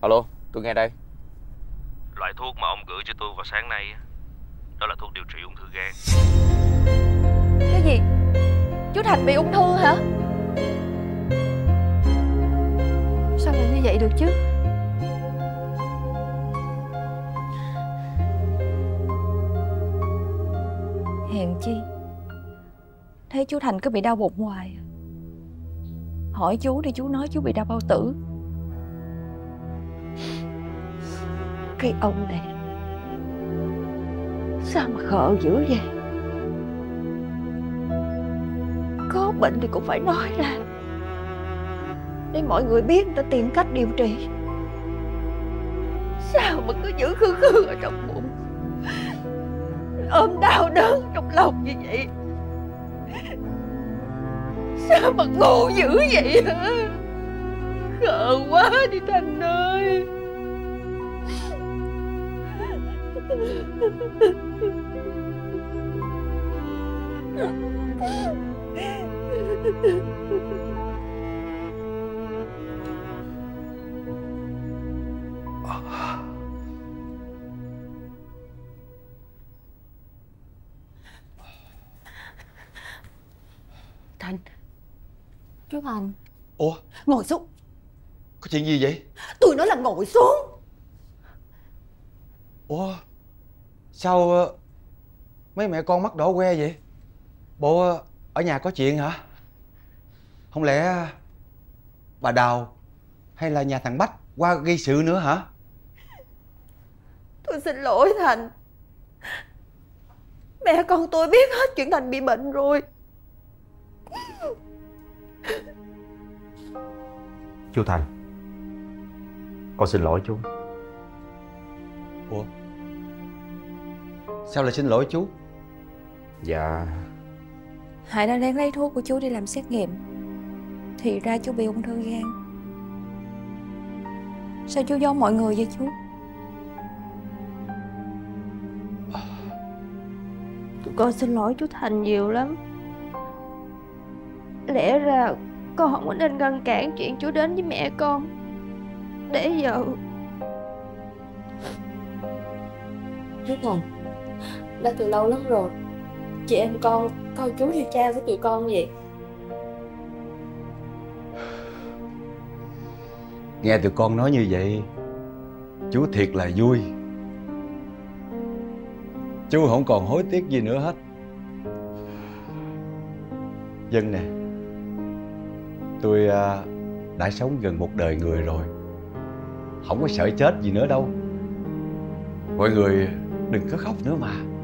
Alo, tôi nghe đây. Loại thuốc mà ông gửi cho tôi vào sáng nay Đó là thuốc điều trị ung thư gan. Cái gì? Chú Thành bị ung thư hả? Sao lại như vậy được chứ? Hèn chi Thấy chú Thành cứ bị đau bụng hoài à. Hỏi chú thì chú nói chú bị đau bao tử Cái ông này. Sao mà khờ dữ vậy? Có bệnh thì cũng phải nói ra. Để mọi người biết, người ta tìm cách điều trị. Sao mà cứ giữ khư khư ở trong bụng? Ôm đau đớn trong lòng như vậy. Sao mà ngu dữ vậy? Hả Khờ quá đi Thành ơi. Thành Chú Thành Ủa? Ngồi xuống. Có chuyện gì vậy? Tôi nói là ngồi xuống. Ủa Sao ờ, Mấy mẹ con mắt đỏ que vậy? Bộ ờ, ở nhà có chuyện hả? Không lẽ ờ, Bà Đào Hay là nhà thằng Bách qua gây sự nữa hả? Tôi xin lỗi Thành. Mẹ con tôi biết hết chuyện Thành bị bệnh rồi. Chú Thành Con xin lỗi chú. Ủa Sao lại xin lỗi chú? Dạ. Hải đã lén lấy thuốc của chú đi làm xét nghiệm. Thì ra chú bị ung thư gan. Sao chú giấu mọi người vậy chú? Tụi con xin lỗi chú Thành nhiều lắm. Lẽ ra con không có nên ngăn cản chuyện chú đến với mẹ con. Để giờ. Chú Thành đã từ lâu lắm rồi. Chị em con coi chú như cha với tụi con vậy. Nghe tụi con nói như vậy, Chú thiệt là vui. Chú không còn hối tiếc gì nữa hết. Dân nè, Tôi à, đã sống gần một đời người rồi. Không có sợ chết gì nữa đâu. Mọi người đừng có khóc nữa mà.